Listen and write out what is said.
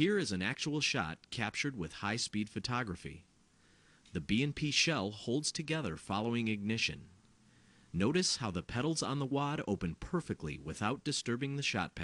Here is an actual shot captured with high-speed photography. The B&P shell holds together following ignition. Notice how the petals on the wad open perfectly without disturbing the shot pattern.